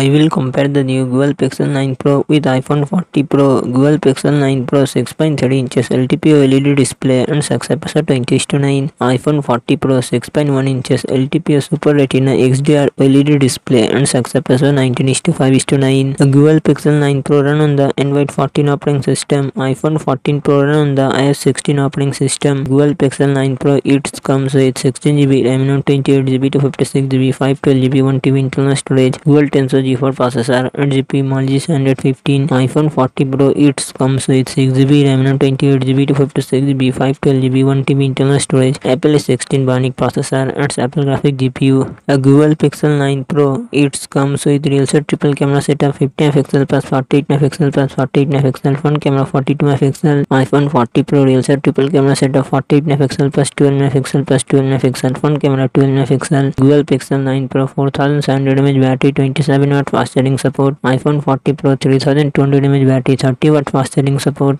I will compare the new Google Pixel 9 Pro with iPhone 40 Pro. Google Pixel 9 Pro 6.3 inches LTPO LED display and aspect ratio 20 to 9. iPhone 40 Pro 6.1 inches LTPO Super Retina XDR LED display and aspect ratio 19 to 5 to 9. The Google Pixel 9 Pro run on the Android 14 operating system. iPhone 14 Pro run on the iOS 16 operating system. Google Pixel 9 Pro it comes with 16GB RAM and 28GB to 56GB 512GB 1TB internal storage. Google Tensor G four processor eight G P मान लीजिए hundred fifteen iPhone forty pro it's come with six G B RAM twenty eight G B two fifty six G B five twelve G B one T B internal storage Apple sixteen bionic processor it's Apple graphic G P U Google pixel nine pro it's come with real set triple camera setup fifty F excel plus forty eight F excel plus forty eight F excel phone camera forty two F excel iPhone forty pro real set triple camera setup forty eight F excel plus twelve M pixel plus twelve M pixel phone camera twelve M pixel Google pixel nine pro four thousand seven hundred M H battery twenty seven watt fast charging support iPhone 40 Pro 3200 mAh battery 30 watt fast charging support